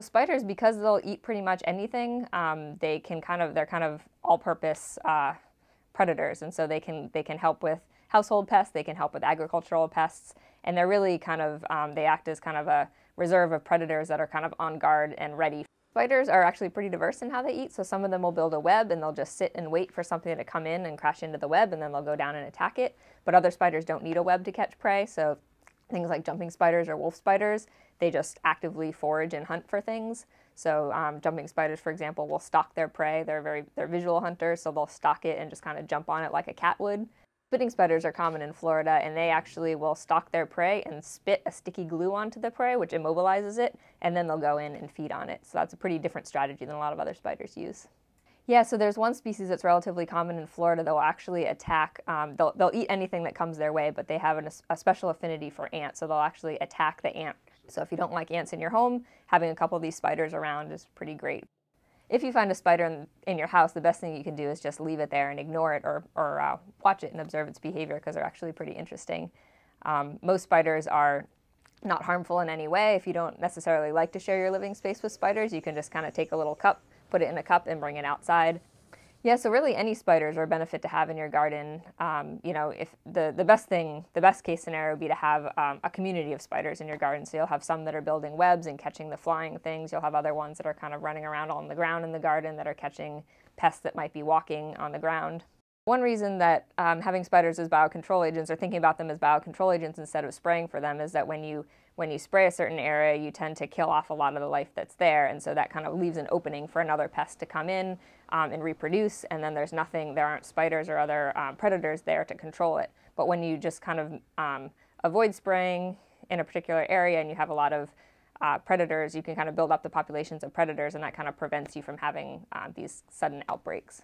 Spiders, because they'll eat pretty much anything, um, they can kind of they're kind of all-purpose uh, predators, and so they can they can help with household pests, they can help with agricultural pests, and they're really kind of um, they act as kind of a reserve of predators that are kind of on guard and ready. Spiders are actually pretty diverse in how they eat, so some of them will build a web and they'll just sit and wait for something to come in and crash into the web, and then they'll go down and attack it. But other spiders don't need a web to catch prey, so things like jumping spiders or wolf spiders, they just actively forage and hunt for things. So um, jumping spiders, for example, will stalk their prey. They're very they're visual hunters, so they'll stalk it and just kind of jump on it like a cat would. Spitting spiders are common in Florida, and they actually will stalk their prey and spit a sticky glue onto the prey, which immobilizes it, and then they'll go in and feed on it. So that's a pretty different strategy than a lot of other spiders use. Yeah, so there's one species that's relatively common in Florida that will actually attack, um, they'll, they'll eat anything that comes their way, but they have an, a special affinity for ants, so they'll actually attack the ant. So if you don't like ants in your home, having a couple of these spiders around is pretty great. If you find a spider in, in your house, the best thing you can do is just leave it there and ignore it or, or uh, watch it and observe its behavior because they're actually pretty interesting. Um, most spiders are not harmful in any way. If you don't necessarily like to share your living space with spiders, you can just kind of take a little cup put it in a cup and bring it outside. Yeah, so really any spiders are a benefit to have in your garden. Um, you know, if the, the best thing, the best case scenario would be to have um, a community of spiders in your garden. So you'll have some that are building webs and catching the flying things. You'll have other ones that are kind of running around on the ground in the garden that are catching pests that might be walking on the ground. One reason that um, having spiders as biocontrol agents or thinking about them as biocontrol agents instead of spraying for them is that when you when you spray a certain area, you tend to kill off a lot of the life that's there, and so that kind of leaves an opening for another pest to come in um, and reproduce. And then there's nothing, there aren't spiders or other um, predators there to control it. But when you just kind of um, avoid spraying in a particular area and you have a lot of uh, predators, you can kind of build up the populations of predators, and that kind of prevents you from having uh, these sudden outbreaks.